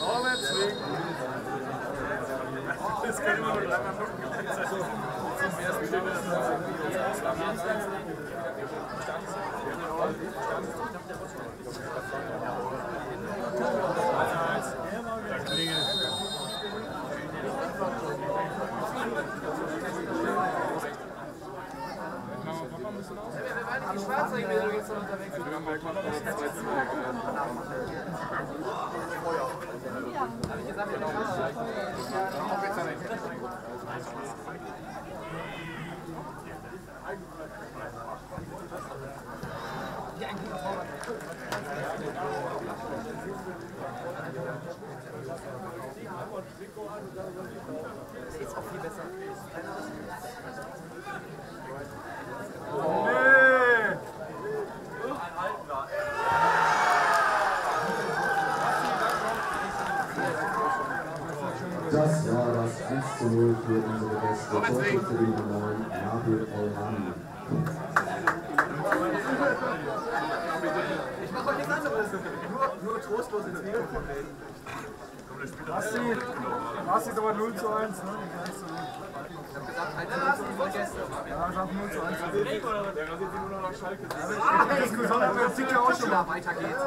Norbert Zwing. Das kann immer noch lange Zum ersten Am Schwarzring wieder geht's dann unterwegs. Nürnberg macht noch 2-2. Hab ich gesagt, wir Das ist jetzt auch viel besser. Das war das 1 zu 0 für unsere Gäste. Torschütze die Nummer 9, Nabil El-Hami. Ich mach heute nichts anderes. Nur, nur trostlos ins Mikrofon reden. Basti, ist aber 0 zu 1, ne? Ich hab gesagt, 1 zu 0 Gäste. Ja, sag 0 zu 1. Der rasiert sich nur noch nach Schalke. Wir das Ticket auch schon Ja, weiter geht's.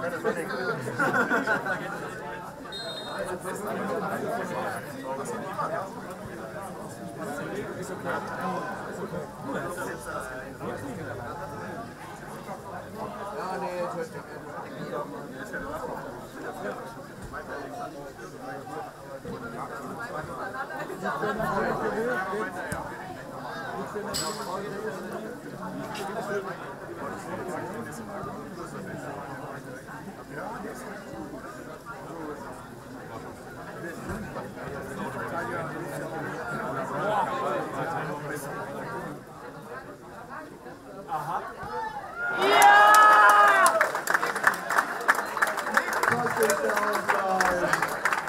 Ja, nee, Das ist der Ausgleich.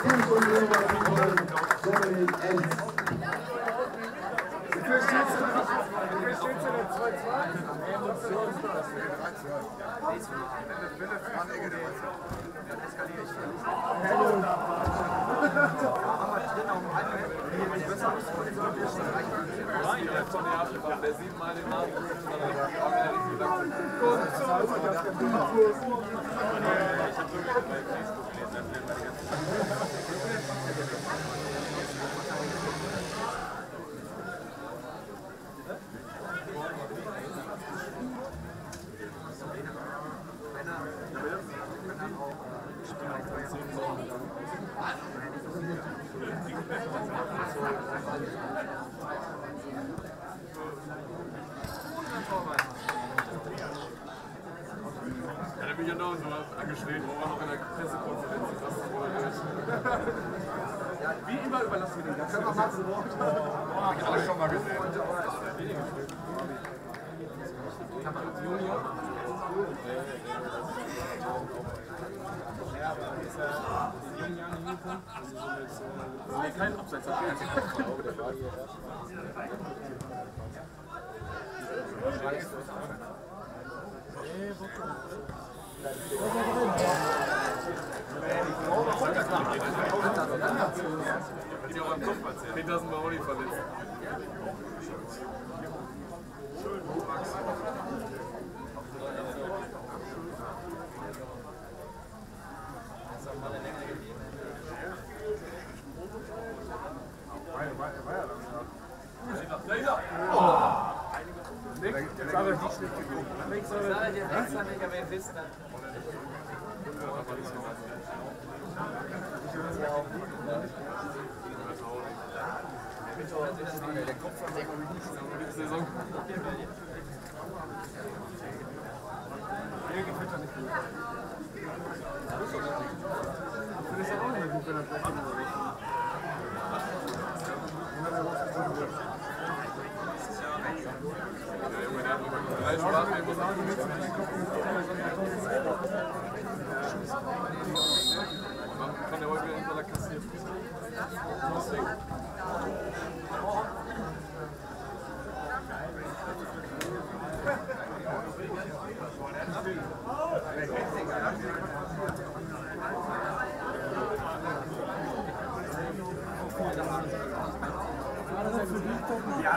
Fuß und Leber von Dominik Enz. Wie viel steht's denn? Wie viel steht's denn jetzt? 2-2? Ich hab schon nervig gemacht. Der siebenmal den Namen gerufen hat, war wieder richtig lang. Ja, da bin ich ja noch so angeschrien, wo wir noch in der Pressekonferenz ist. Das ja, wie immer überlassen wir den ganzen Können wir mal zu Wort. Hab ich alles schon mal gesehen. Nee, kein Abseits. hat er. Die auch am Kopf erzählt. Petersen war auch nicht verletzt. Kann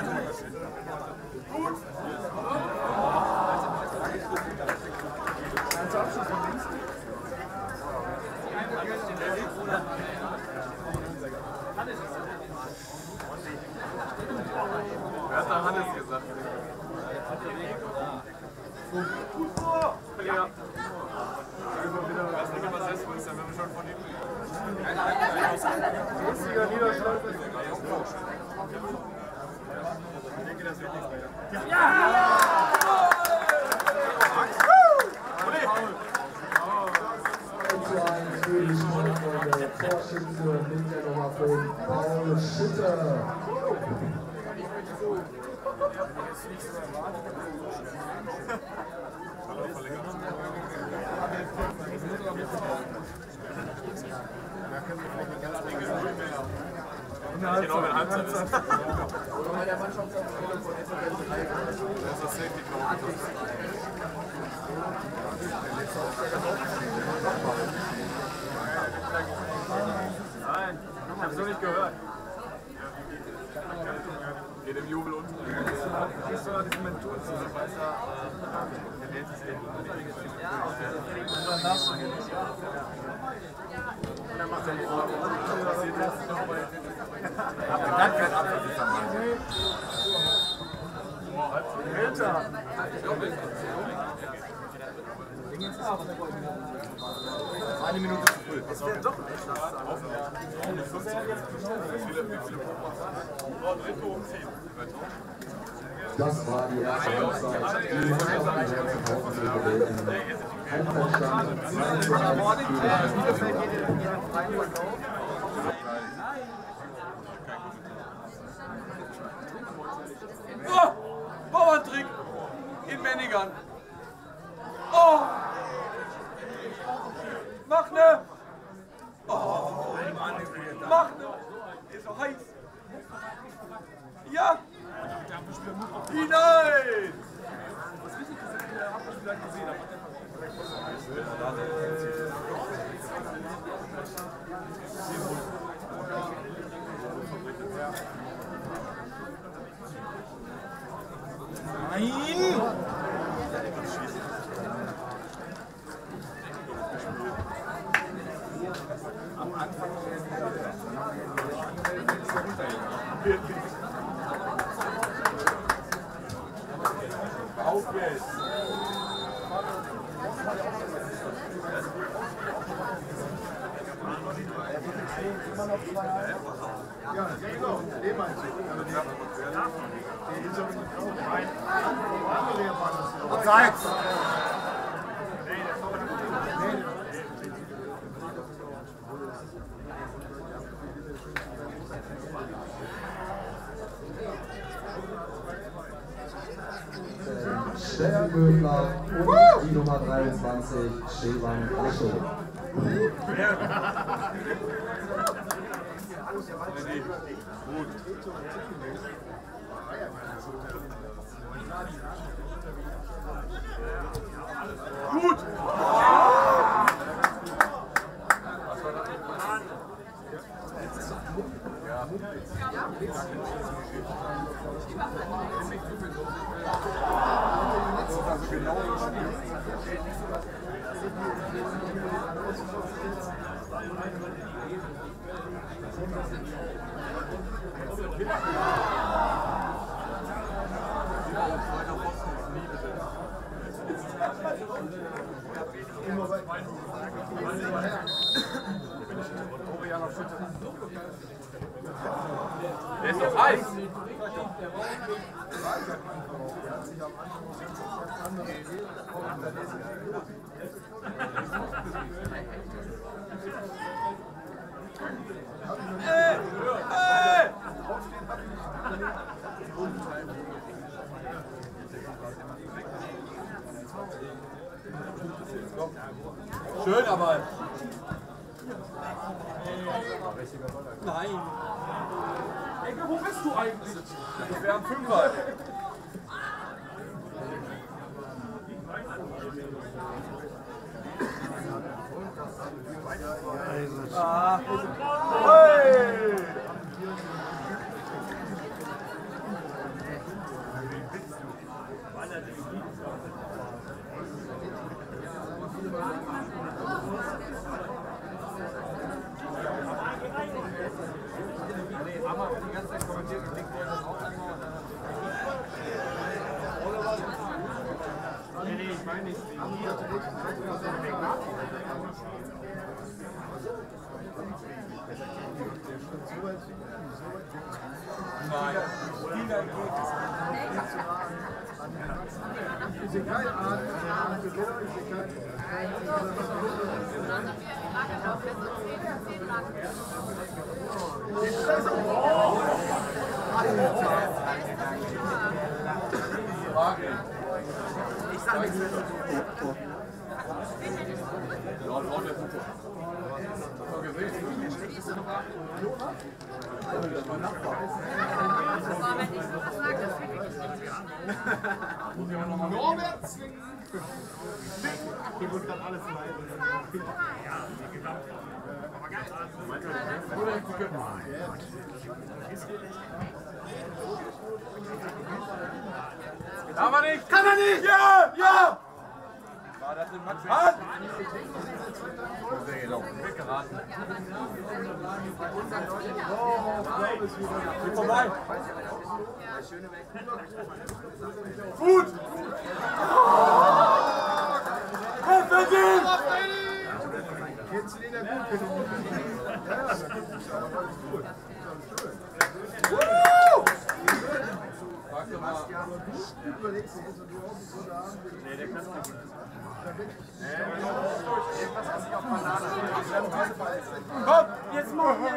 Wer hat da Hannes gesagt? Ja. Was nicht übersetzt ist, dann werden wir schon von ihm. Lustiger Niederschlag. zu einem fröhlichen und der Torschütze mit der Nummer 5, Paul Schütter. Genau, wenn Halbzeit ist. Ich. Hab's noch nicht gehört. Geht im Jubel unten. Siehst du da diesen Mentor zu? Er, der lädt sich den. Und dann macht er die Frage. Was passiert jetzt? Dann kein Absatz Älter. Eine Minute zu früh. Das wäre doch nicht Das war die erste Halbzeit. Die Mannschaft der Hauptsäge in Nein! Abseits! Stefan Möbler und die Nummer 23, Shevan Asche. Gut! Der ist doch heiß. Ey! Ey! Schön, aber. Nein. Ecke, wo bist du eigentlich? Ich wäre am Fünfer. Ah. Nein. Ist egal, Art, Gewinner ist egal. Ich sag nichts mehr. Ja, das war der Super. Aber wenn ich sowas sage, das finde ich nicht Norbert zwingen. Hier wird gerade alles leiden. Kann man nicht! Kann er nicht! Ja! Ja! War das in Max Hart? Weggeraten. Geht vorbei. Gut! Effektiv! Kennst du den ja gut, du Ja, das ist gut. Aber du überlegst dir jetzt, und du auch nicht so da haben Nee, der kann nicht. Auf Banane. Komm, jetzt mal hier!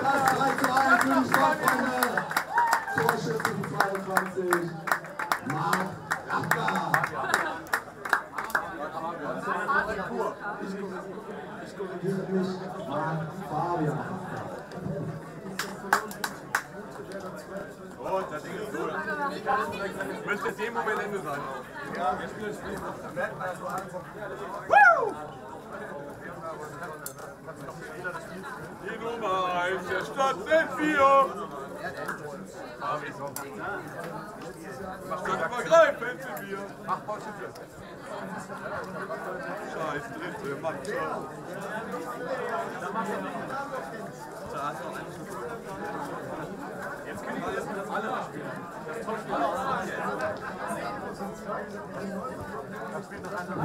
Das 3 zu 1 für die Sportfreunde. Torschütze die 22. Marc Fabian. Oh, das Ding ist so. Müsste jetzt jeden Moment Ende sein. Ja, wir spielen das Spiel. Woo! Die Nummer 1 der Stadt sind wir. Wenn sie wir. Mach Scheiß dritte Mannschaft. Jetzt können wir das alle spielen. Das täuscht alle aus. Das spielt noch einer.